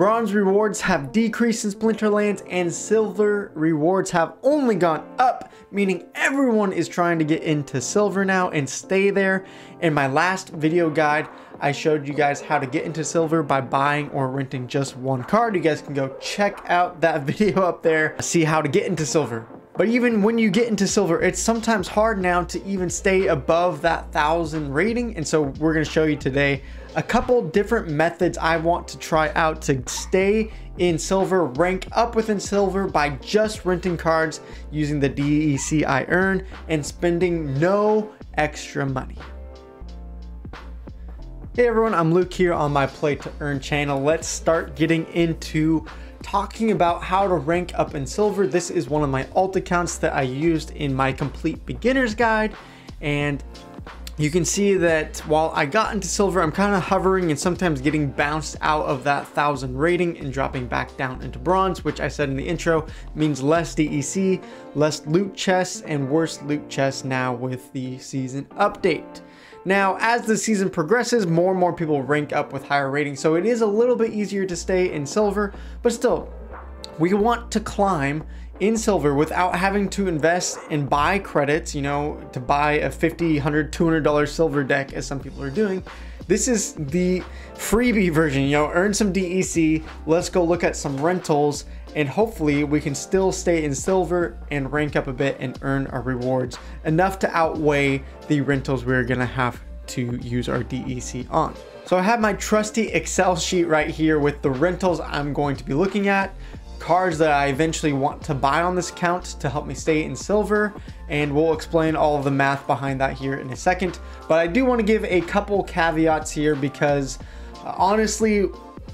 Bronze rewards have decreased in Splinterlands and silver rewards have only gone up, meaning everyone is trying to get into silver now and stay there. In my last video guide, I showed you guys how to get into silver by buying or renting just one card. You guys can go check out that video up there, see how to get into silver. But even when you get into silver, it's sometimes hard now to even stay above that thousand rating. And so we're gonna show you today a couple different methods I want to try out to stay in silver, rank up within silver by just renting cards using the DEC I earn and spending no extra money. Hey everyone, I'm Luke here on my Play to Earn channel. Let's start getting into talking about how to rank up in silver. This is one of my alt accounts that I used in my complete beginner's guide. And you can see that while I got into silver, I'm kind of hovering and sometimes getting bounced out of that thousand rating and dropping back down into bronze, which I said in the intro means less DEC, less loot chests, and worse loot chests now with the season update. Now, as the season progresses, more and more people rank up with higher ratings, so it is a little bit easier to stay in silver, but still, we want to climb in silver without having to invest and buy credits, you know, to buy a 50, 100, 200 dollar silver deck as some people are doing. This is the freebie version, you know, earn some DEC, let's go look at some rentals and hopefully we can still stay in silver and rank up a bit and earn our rewards enough to outweigh the rentals we're gonna have to use our DEC on. So I have my trusty Excel sheet right here with the rentals I'm going to be looking at, cards that I eventually want to buy on this account to help me stay in silver, and we'll explain all of the math behind that here in a second. But I do want to give a couple caveats here because uh, honestly,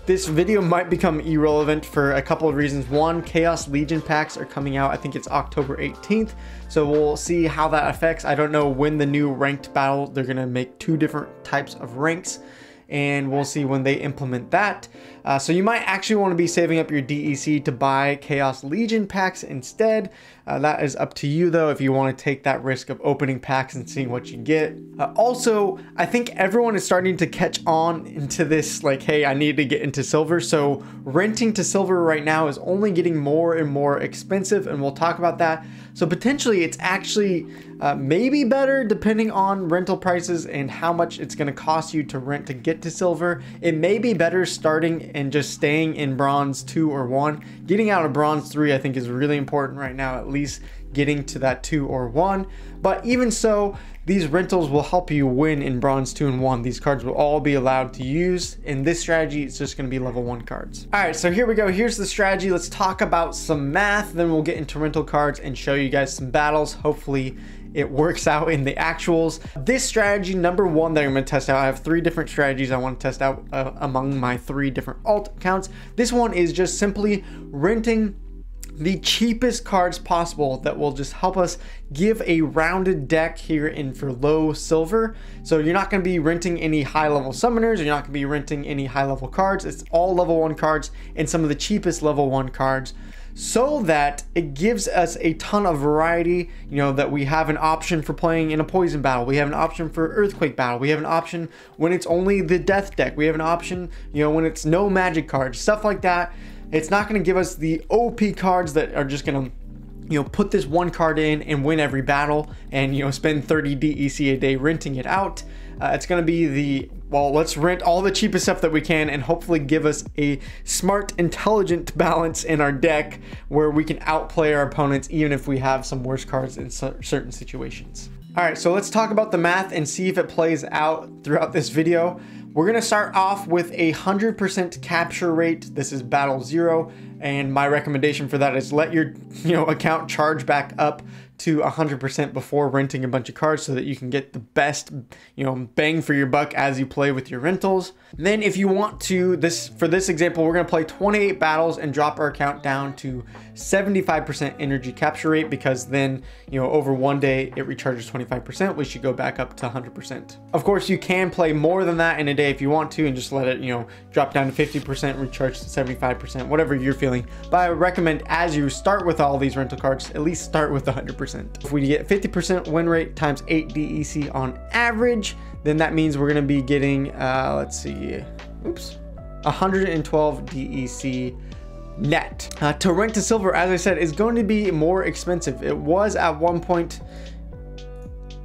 this video might become irrelevant for a couple of reasons. One, Chaos Legion packs are coming out. I think it's October 18th. So we'll see how that affects. I don't know when the new ranked battle, they're going to make two different types of ranks and we'll see when they implement that. Uh, so you might actually want to be saving up your DEC to buy Chaos Legion packs instead. Uh, that is up to you though if you want to take that risk of opening packs and seeing what you get. Uh, also, I think everyone is starting to catch on into this like, hey, I need to get into silver. So renting to silver right now is only getting more and more expensive and we'll talk about that. So potentially it's actually uh, maybe better depending on rental prices and how much it's going to cost you to rent to get to silver. It may be better starting and just staying in bronze 2 or 1. Getting out of bronze 3 I think is really important right now, at least getting to that 2 or 1. But even so, these rentals will help you win in bronze 2 and 1. These cards will all be allowed to use. In this strategy, it's just going to be level 1 cards. All right, so here we go. Here's the strategy. Let's talk about some math. Then we'll get into rental cards and show you guys some battles. Hopefully it works out in the actuals. This strategy, number one that I'm gonna test out, I have three different strategies I wanna test out uh, among my three different alt accounts. This one is just simply renting the cheapest cards possible that will just help us give a rounded deck here in for low silver. So you're not going to be renting any high level summoners, you're not going to be renting any high level cards. It's all level one cards and some of the cheapest level one cards so that it gives us a ton of variety, you know, that we have an option for playing in a poison battle, we have an option for earthquake battle, we have an option when it's only the death deck, we have an option, you know, when it's no magic cards, stuff like that it's not going to give us the OP cards that are just going to you know, put this one card in and win every battle and, you know, spend 30 DEC a day renting it out. Uh, it's going to be the, well, let's rent all the cheapest stuff that we can and hopefully give us a smart, intelligent balance in our deck where we can outplay our opponents even if we have some worse cards in certain situations. All right, so let's talk about the math and see if it plays out throughout this video. We're gonna start off with a 100% capture rate. This is battle zero. And my recommendation for that is let your you know account charge back up to 100% before renting a bunch of cards so that you can get the best, you know, bang for your buck as you play with your rentals. Then if you want to, this for this example, we're gonna play 28 battles and drop our account down to 75% energy capture rate because then, you know, over one day it recharges 25%, we should go back up to 100%. Of course, you can play more than that in a day if you want to and just let it, you know, drop down to 50%, recharge to 75%, whatever you're feeling. But I recommend as you start with all these rental cards, at least start with 100%. 50%. If we get 50% win rate times 8 DEC on average, then that means we're going to be getting, uh, let's see, oops, 112 DEC net. Uh, to rent to silver, as I said, is going to be more expensive. It was at one point,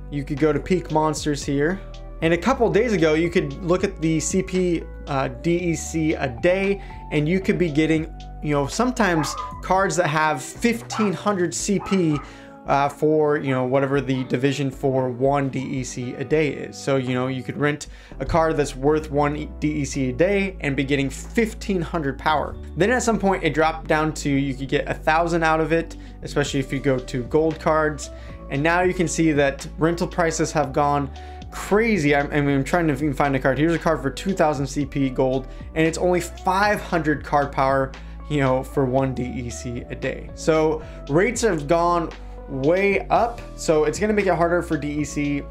you could go to peak monsters here. And a couple days ago, you could look at the CP uh, DEC a day and you could be getting, you know, sometimes cards that have 1500 CP uh, for you know whatever the division for one DEC a day is. So you know you could rent a card that's worth one DEC a day and be getting 1500 power. Then at some point it dropped down to you could get a thousand out of it, especially if you go to gold cards. And now you can see that rental prices have gone crazy. I, mean, I'm trying to find a card. Here's a card for 2000 CP gold, and it's only 500 card power, you know, for one DEC a day. So rates have gone way up. So it's gonna make it harder for DEC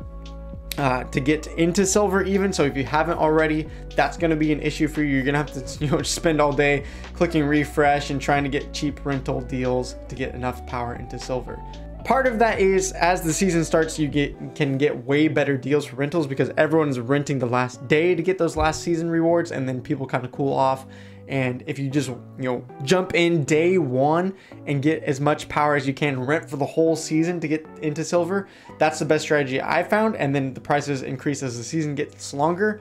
uh, to get into silver even. So if you haven't already, that's gonna be an issue for you. You're gonna have to you know spend all day clicking refresh and trying to get cheap rental deals to get enough power into silver. Part of that is as the season starts, you get can get way better deals for rentals because everyone's renting the last day to get those last season rewards, and then people kind of cool off. And if you just you know jump in day one and get as much power as you can, rent for the whole season to get into silver, that's the best strategy I found. And then the prices increase as the season gets longer.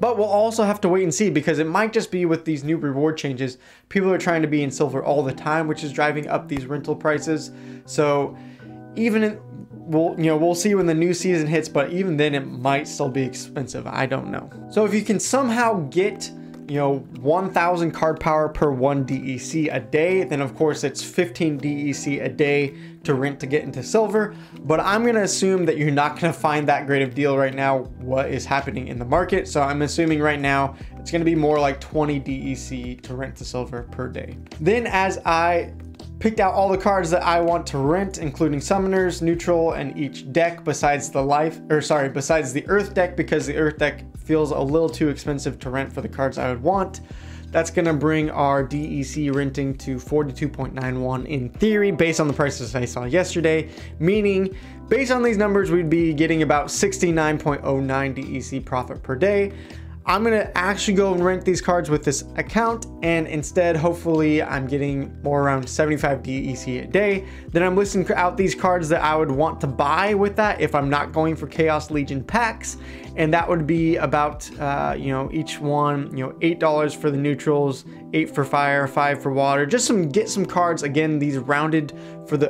But we'll also have to wait and see because it might just be with these new reward changes. People are trying to be in silver all the time, which is driving up these rental prices. So even in, we'll you know we'll see when the new season hits, but even then it might still be expensive. I don't know. So if you can somehow get you know 1000 card power per one DEC a day. Then of course it's 15 DEC a day to rent to get into silver. But I'm gonna assume that you're not gonna find that great of deal right now what is happening in the market. So I'm assuming right now it's gonna be more like 20 DEC to rent to silver per day. Then as I picked out all the cards that I want to rent, including summoners, neutral, and each deck besides the life, or sorry, besides the earth deck, because the earth deck feels a little too expensive to rent for the cards I would want. That's gonna bring our DEC renting to 42.91 in theory, based on the prices I saw yesterday, meaning based on these numbers, we'd be getting about 69.09 DEC profit per day. I'm gonna actually go and rent these cards with this account and instead hopefully I'm getting more around 75 DEC a day. Then I'm listing out these cards that I would want to buy with that if I'm not going for Chaos Legion packs and that would be about uh, you know each one you know eight dollars for the neutrals eight for fire five for water just some get some cards again these rounded for the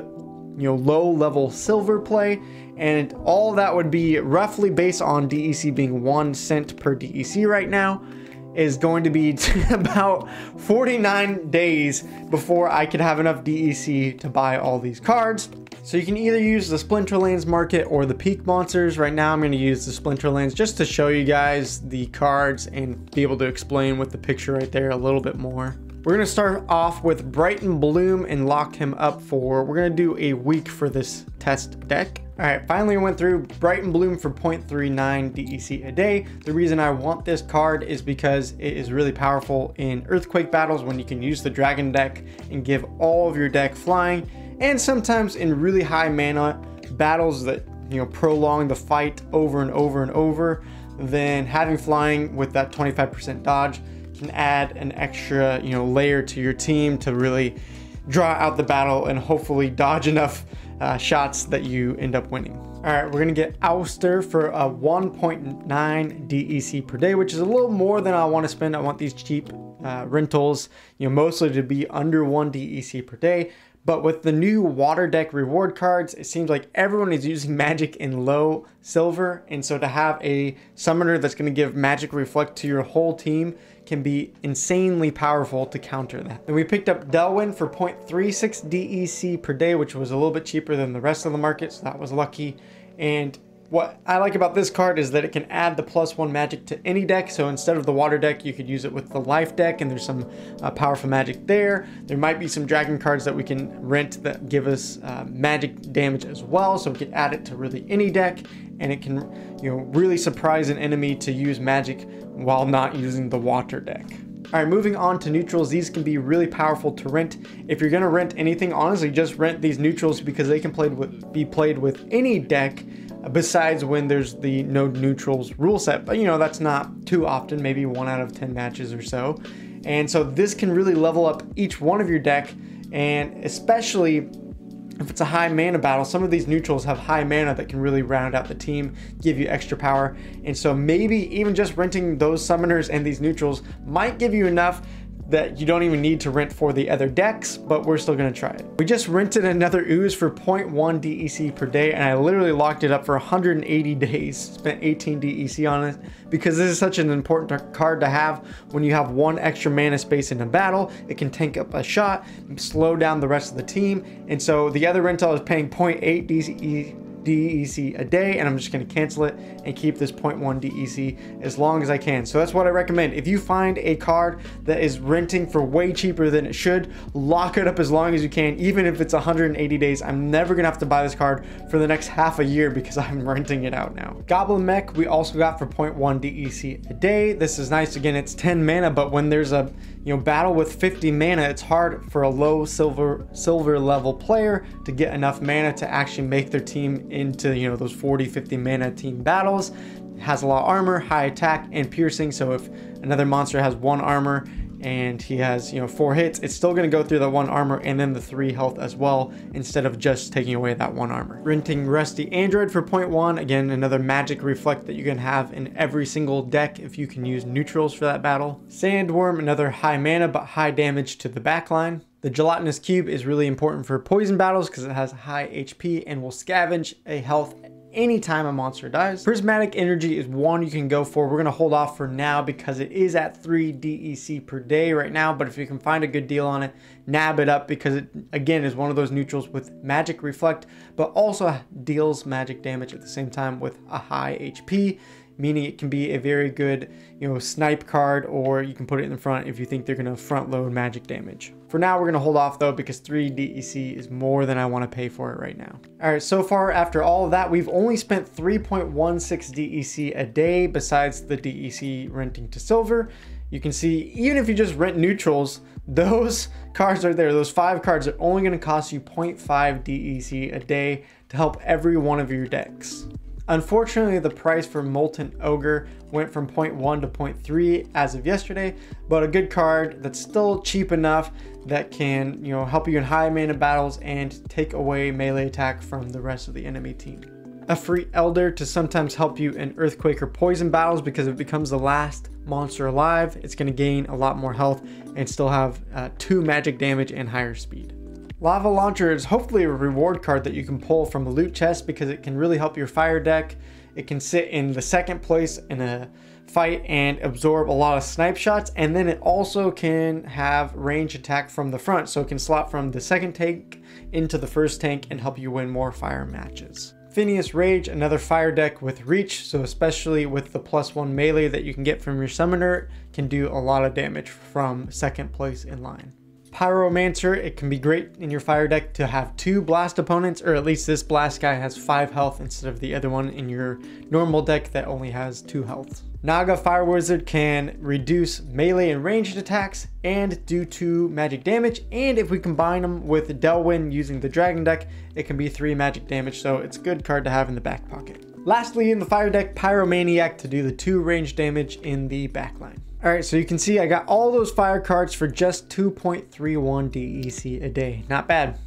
you know low level silver play and all that would be roughly based on DEC being one cent per DEC right now is going to be about 49 days before I could have enough DEC to buy all these cards. So you can either use the Splinterlands market or the Peak Monsters. Right now I'm going to use the Splinterlands just to show you guys the cards and be able to explain with the picture right there a little bit more. We're to start off with Brighten Bloom and lock him up for, we're to do a week for this test deck. All right, finally went through Brighten Bloom for 0.39 DEC a day. The reason I want this card is because it is really powerful in Earthquake battles when you can use the Dragon deck and give all of your deck flying, and sometimes in really high mana battles that you know prolong the fight over and over and over, then having flying with that 25% dodge can add an extra, you know, layer to your team to really draw out the battle and hopefully dodge enough uh, shots that you end up winning. All right, we're gonna get Ouster for a 1.9 DEC per day, which is a little more than I wanna spend. I want these cheap uh, rentals, you know, mostly to be under one DEC per day. But with the new water deck reward cards, it seems like everyone is using magic in low silver. And so to have a summoner that's going to give magic reflect to your whole team can be insanely powerful to counter that. And we picked up Delwyn for 0.36 DEC per day, which was a little bit cheaper than the rest of the market, so that was lucky. And what I like about this card is that it can add the plus one magic to any deck. So instead of the water deck, you could use it with the life deck and there's some uh, powerful magic there. There might be some dragon cards that we can rent that give us uh, magic damage as well. So we could add it to really any deck and it can, you know, really surprise an enemy to use magic while not using the water deck. All right, moving on to neutrals. These can be really powerful to rent. If you're gonna rent anything, honestly, just rent these neutrals because they can played with, be played with any deck besides when there's the no neutrals rule set. But you know, that's not too often, maybe one out of 10 matches or so. And so this can really level up each one of your deck and especially if it's a high mana battle, some of these neutrals have high mana that can really round out the team, give you extra power. And so maybe even just renting those summoners and these neutrals might give you enough that you don't even need to rent for the other decks, but we're still gonna try it. We just rented another ooze for 0.1 DEC per day, and I literally locked it up for 180 days, spent 18 DEC on it, because this is such an important card to have when you have one extra mana space in a battle. It can tank up a shot, slow down the rest of the team, and so the other rental is paying 0.8 DEC DEC a day and I'm just going to cancel it and keep this 0.1 DEC as long as I can. So that's what I recommend. If you find a card that is renting for way cheaper than it should, lock it up as long as you can, even if it's 180 days. I'm never going to have to buy this card for the next half a year because I'm renting it out now. Goblin Mech we also got for 0.1 DEC a day. This is nice. Again, it's 10 mana, but when there's a you know battle with 50 mana, it's hard for a low silver silver level player to get enough mana to actually make their team into you know those 40 50 mana team battles. It has a lot of armor high attack and piercing so if another monster has one armor and he has you know four hits. It's still going to go through the one armor and then the three health as well instead of just taking away that one armor. Renting rusty android for 0.1 again another magic reflect that you can have in every single deck if you can use neutrals for that battle. Sandworm another high mana but high damage to the backline the gelatinous cube is really important for poison battles because it has high HP and will scavenge a health anytime a monster dies. Prismatic energy is one you can go for. We're going to hold off for now because it is at 3 DEC per day right now, but if you can find a good deal on it, nab it up because it again is one of those neutrals with magic reflect, but also deals magic damage at the same time with a high HP meaning it can be a very good, you know, snipe card, or you can put it in the front if you think they're going to front load magic damage. For now, we're going to hold off though, because 3 DEC is more than I want to pay for it right now. All right, so far after all of that, we've only spent 3.16 DEC a day besides the DEC renting to silver. You can see, even if you just rent neutrals, those cards are there. Those five cards are only going to cost you 0.5 DEC a day to help every one of your decks. Unfortunately, the price for Molten Ogre went from 0.1 to 0.3 as of yesterday, but a good card that's still cheap enough that can, you know, help you in high mana battles and take away melee attack from the rest of the enemy team. A free Elder to sometimes help you in Earthquake or Poison battles because it becomes the last monster alive. It's going to gain a lot more health and still have uh, 2 magic damage and higher speed. Lava Launcher is hopefully a reward card that you can pull from a loot chest because it can really help your fire deck. It can sit in the second place in a fight and absorb a lot of snipe shots and then it also can have range attack from the front so it can slot from the second tank into the first tank and help you win more fire matches. Phineas Rage, another fire deck with reach, so especially with the plus one melee that you can get from your summoner, can do a lot of damage from second place in line. Pyromancer, it can be great in your fire deck to have two blast opponents, or at least this blast guy has five health instead of the other one in your normal deck that only has two health. Naga Fire Wizard can reduce melee and ranged attacks and do two magic damage, and if we combine them with Delwyn using the dragon deck, it can be three magic damage, so it's a good card to have in the back pocket. Lastly, in the fire deck, Pyromaniac to do the two range damage in the backline. All right, so you can see I got all those fire cards for just 2.31 DEC a day. Not bad.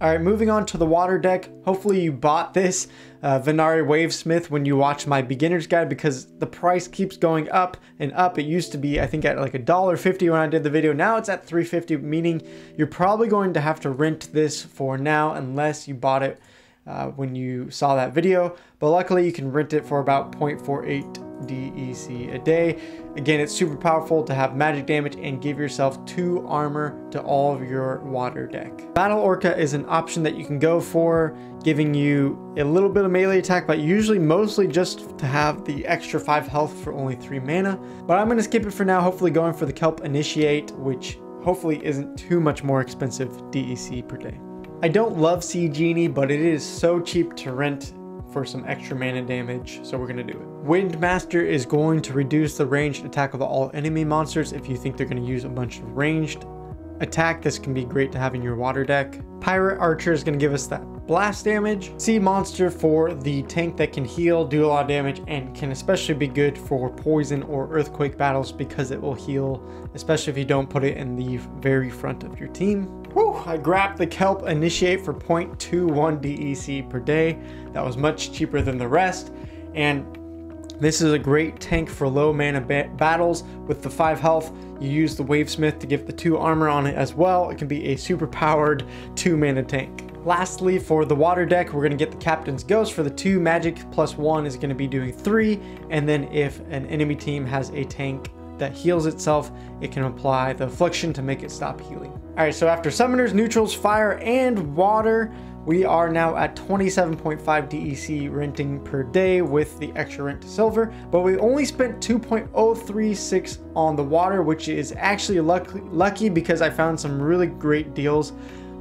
All right, moving on to the water deck. Hopefully you bought this uh, Venari Wavesmith when you watched my beginner's guide because the price keeps going up and up. It used to be, I think, at like a dollar fifty when I did the video. Now it's at 350, meaning you're probably going to have to rent this for now unless you bought it uh, when you saw that video. But luckily you can rent it for about 0.48 DEC a day. Again, it's super powerful to have magic damage and give yourself two armor to all of your water deck. Battle Orca is an option that you can go for, giving you a little bit of melee attack, but usually mostly just to have the extra five health for only three mana. But I'm gonna skip it for now, hopefully going for the Kelp Initiate, which hopefully isn't too much more expensive DEC per day. I don't love Sea Genie, but it is so cheap to rent for some extra mana damage, so we're gonna do it. Windmaster is going to reduce the ranged attack of all enemy monsters if you think they're gonna use a bunch of ranged attack, this can be great to have in your water deck. Pirate Archer is going to give us that blast damage. Sea Monster for the tank that can heal, do a lot of damage, and can especially be good for poison or earthquake battles because it will heal, especially if you don't put it in the very front of your team. Whew, I grabbed the Kelp Initiate for 0.21 DEC per day. That was much cheaper than the rest. And this is a great tank for low mana ba battles. With the 5 health, you use the Wavesmith to give the 2 armor on it as well. It can be a super powered 2 mana tank. Lastly, for the water deck, we're going to get the Captain's Ghost for the 2 magic plus 1 is going to be doing 3. And then if an enemy team has a tank that heals itself, it can apply the affliction to make it stop healing. Alright, so after summoners, neutrals, fire, and water, we are now at 27.5 DEC renting per day with the extra rent to silver, but we only spent 2.036 on the water, which is actually lucky, lucky because I found some really great deals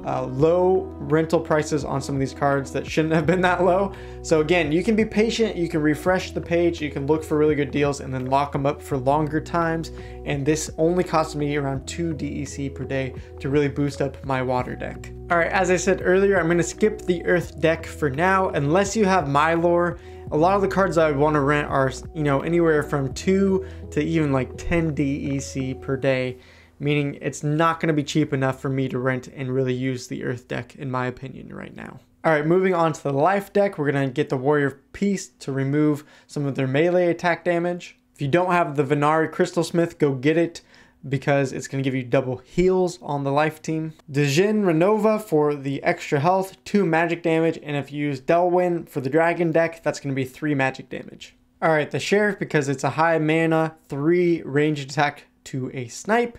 uh, low rental prices on some of these cards that shouldn't have been that low. So again, you can be patient, you can refresh the page, you can look for really good deals and then lock them up for longer times. And this only cost me around 2 DEC per day to really boost up my water deck. All right, as I said earlier, I'm gonna skip the earth deck for now, unless you have Mylor. A lot of the cards I would want to rent are, you know, anywhere from 2 to even like 10 DEC per day meaning it's not going to be cheap enough for me to rent and really use the Earth deck, in my opinion, right now. All right, moving on to the Life deck, we're going to get the Warrior Peace to remove some of their melee attack damage. If you don't have the Venari Crystal Smith, go get it because it's going to give you double heals on the life team. Djinn Renova for the extra health, 2 magic damage, and if you use Delwyn for the dragon deck, that's going to be 3 magic damage. Alright, the Sheriff, because it's a high mana, 3 ranged attack to a snipe,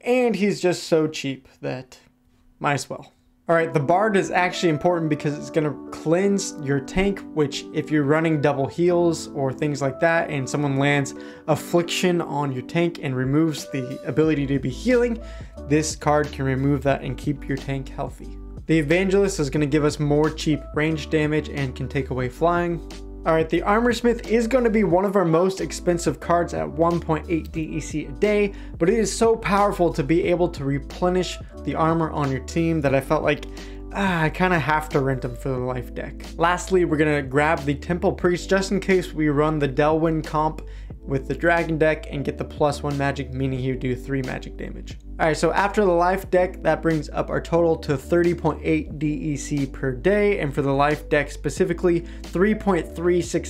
and he's just so cheap that might as well. All right, the Bard is actually important because it's gonna cleanse your tank, which if you're running double heals or things like that, and someone lands Affliction on your tank and removes the ability to be healing, this card can remove that and keep your tank healthy. The Evangelist is gonna give us more cheap range damage and can take away flying. Alright, the Armorsmith is going to be one of our most expensive cards at 1.8 DEC a day, but it is so powerful to be able to replenish the armor on your team that I felt like ah, I kind of have to rent them for the life deck. Lastly, we're going to grab the Temple Priest just in case we run the Delwyn comp with the dragon deck and get the plus one magic, meaning would do three magic damage. All right, so after the life deck, that brings up our total to 30.8 DEC per day. And for the life deck specifically, 3.36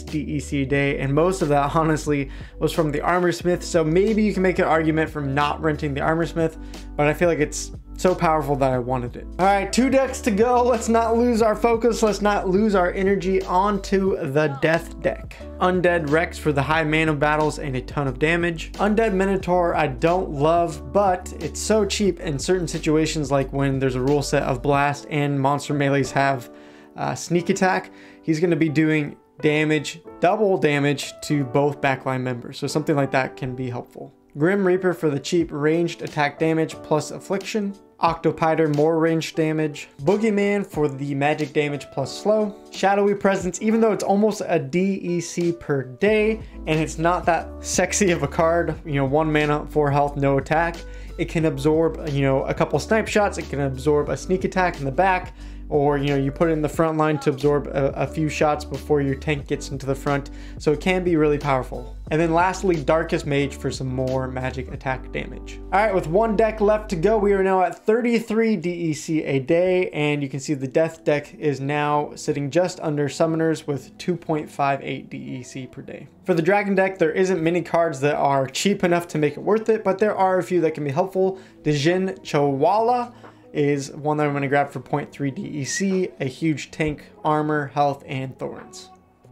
DEC a day. And most of that, honestly, was from the Armor Smith. So maybe you can make an argument from not renting the Armor Smith, but I feel like it's so powerful that I wanted it. All right, two decks to go. Let's not lose our focus. Let's not lose our energy onto the Death deck. Undead Rex for the high mana battles and a ton of damage. Undead Minotaur I don't love, but it's so cheap in certain situations like when there's a rule set of Blast and monster melees have uh, Sneak Attack. He's going to be doing damage, double damage to both backline members. So something like that can be helpful. Grim Reaper for the cheap ranged attack damage plus affliction. Octopiter more range damage. Boogeyman for the magic damage plus slow. Shadowy Presence, even though it's almost a DEC per day, and it's not that sexy of a card, you know, one mana, four health, no attack, it can absorb, you know, a couple snipe shots, it can absorb a sneak attack in the back, or you know you put it in the front line to absorb a, a, few shots before your tank gets into the front. So it can be really powerful. And then lastly darkest mage for some more magic attack damage. All right with one deck left to go we are now at 33 dec a day. And you can see the death deck is now sitting just under summoners with 2.58 dec per day. For the dragon deck there isn't many cards that are cheap enough to make it worth it but there are a few that can be helpful. Djinn Chawala is one that I'm going to grab for 0.3 DEC, a huge tank, armor, health, and thorns.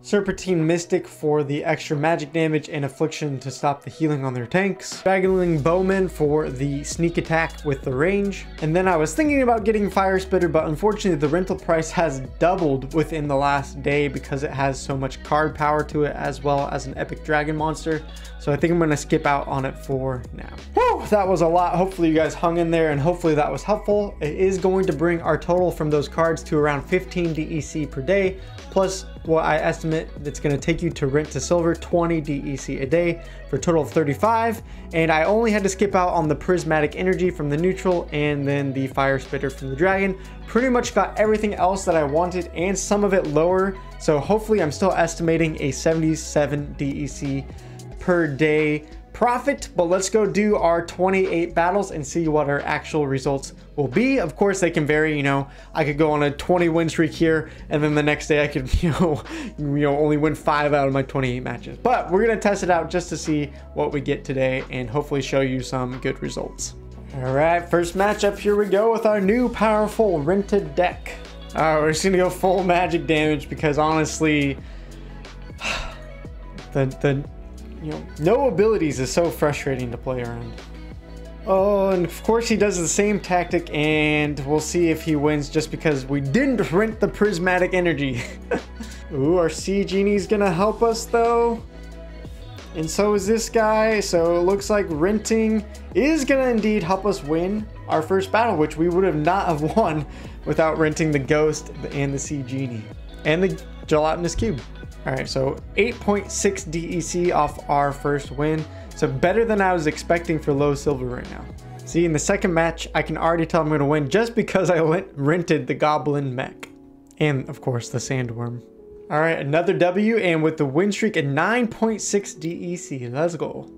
Serpentine Mystic for the extra magic damage and affliction to stop the healing on their tanks. Straggling Bowman for the sneak attack with the range. And then I was thinking about getting Fire Spitter, but unfortunately the rental price has doubled within the last day because it has so much card power to it as well as an epic dragon monster. So I think I'm going to skip out on it for now. Whew, that was a lot. Hopefully you guys hung in there and hopefully that was helpful. It is going to bring our total from those cards to around 15 DEC per day, plus what I estimate it's going to take you to rent to silver 20 DEC a day for a total of 35. And I only had to skip out on the prismatic energy from the neutral and then the fire spitter from the dragon. Pretty much got everything else that I wanted and some of it lower. So hopefully I'm still estimating a 77 DEC per day profit, but let's go do our 28 battles and see what our actual results will be. Of course, they can vary, you know, I could go on a 20 win streak here, and then the next day I could, you know, you know, only win five out of my 28 matches. But we're gonna test it out just to see what we get today and hopefully show you some good results. All right, first matchup, here we go with our new powerful rented deck. All right, we're just gonna go full magic damage because honestly, the, the you know, no abilities is so frustrating to play around. Oh, and of course he does the same tactic, and we'll see if he wins just because we didn't rent the prismatic energy. Ooh, our Sea Genie's gonna help us though. And so is this guy, so it looks like renting is gonna indeed help us win our first battle, which we would have not have won without renting the Ghost and the Sea Genie. And the Gelatinous Cube. All right, so 8.6 DEC off our first win. So better than I was expecting for low silver right now. See, in the second match, I can already tell I'm to win just because I rented the Goblin mech. And, of course, the Sandworm. All right, another W, and with the win streak at 9.6 DEC. Let's go. All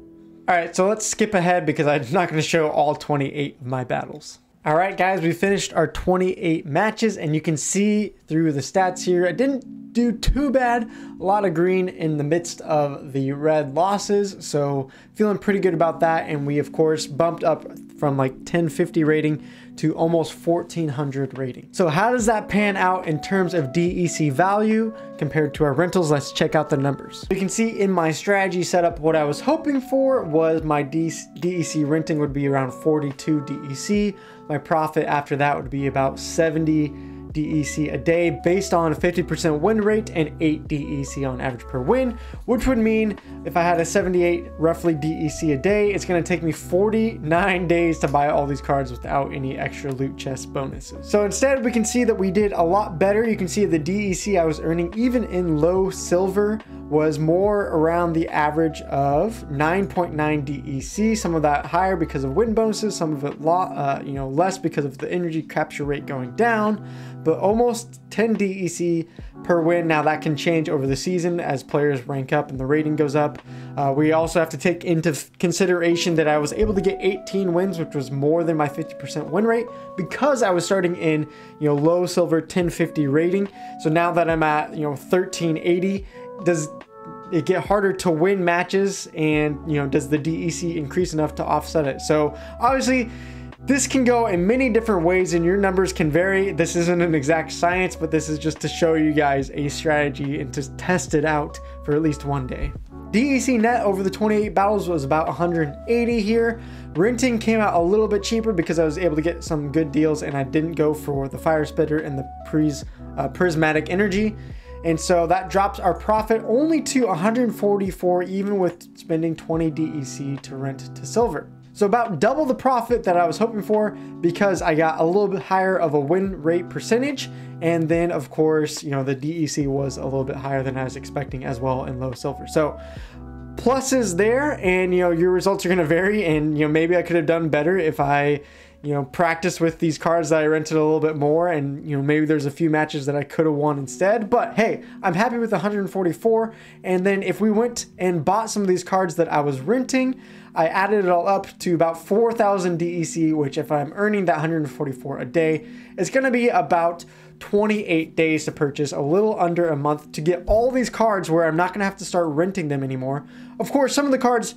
right, so let's skip ahead because I'm not to show all 28 of my battles. All right, guys, we finished our 28 matches, and you can see through the stats here, I didn't do too bad. A lot of green in the midst of the red losses, so feeling pretty good about that. And we, of course, bumped up from like 1050 rating to almost 1400 rating. So how does that pan out in terms of DEC value compared to our rentals? Let's check out the numbers. You can see in my strategy setup, what I was hoping for was my DEC renting would be around 42 DEC. My profit after that would be about 70 DEC a day based on a 50% win rate and 8 DEC on average per win, which would mean if I had a 78 roughly DEC a day, it's going to take me 49 days to buy all these cards without any extra loot chest bonuses. So instead, we can see that we did a lot better. You can see the DEC I was earning even in low silver was more around the average of 9.9 DEC, some of that higher because of win bonuses, some of it uh, you know less because of the energy capture rate going down but almost 10 DEC per win. Now that can change over the season as players rank up and the rating goes up. Uh, we also have to take into consideration that I was able to get 18 wins, which was more than my 50% win rate because I was starting in, you know, low silver 1050 rating. So now that I'm at, you know, 1380, does it get harder to win matches and, you know, does the DEC increase enough to offset it? So obviously this can go in many different ways and your numbers can vary. This isn't an exact science, but this is just to show you guys a strategy and to test it out for at least one day. DEC net over the 28 battles was about 180 here. Renting came out a little bit cheaper because I was able to get some good deals and I didn't go for the fire spitter and the uh, prismatic energy. And so that drops our profit only to 144 even with spending 20 DEC to rent to silver. So about double the profit that I was hoping for because I got a little bit higher of a win rate percentage. And then of course, you know, the DEC was a little bit higher than I was expecting as well in low silver. So pluses there and, you know, your results are going to vary. And, you know, maybe I could have done better if I, you know, practice with these cards that I rented a little bit more and, you know, maybe there's a few matches that I could have won instead. But hey, I'm happy with 144. And then if we went and bought some of these cards that I was renting, I added it all up to about 4,000 DEC, which if I'm earning that 144 a day, it's going to be about 28 days to purchase, a little under a month to get all these cards where I'm not going to have to start renting them anymore. Of course, some of the cards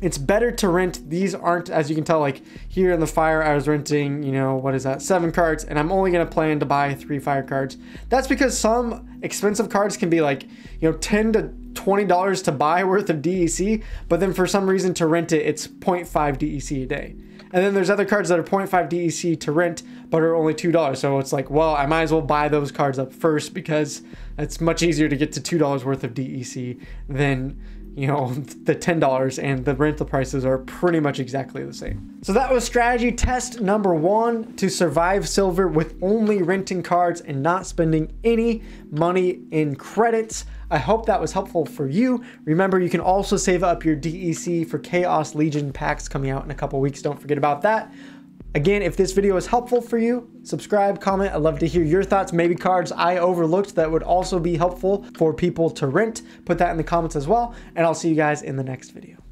it's better to rent. These aren't, as you can tell, like here in the fire, I was renting, you know, what is that, seven cards, and I'm only gonna plan to buy three fire cards. That's because some expensive cards can be like, you know, 10 to $20 to buy worth of DEC, but then for some reason to rent it, it's 0.5 DEC a day. And then there's other cards that are 0.5 DEC to rent, but are only $2. So it's like, well, I might as well buy those cards up first because it's much easier to get to $2 worth of DEC than you know, the $10 and the rental prices are pretty much exactly the same. So that was strategy test number one to survive silver with only renting cards and not spending any money in credits. I hope that was helpful for you. Remember, you can also save up your DEC for Chaos Legion packs coming out in a couple weeks. Don't forget about that. Again, if this video is helpful for you, subscribe, comment. I'd love to hear your thoughts. Maybe cards I overlooked that would also be helpful for people to rent. Put that in the comments as well. And I'll see you guys in the next video.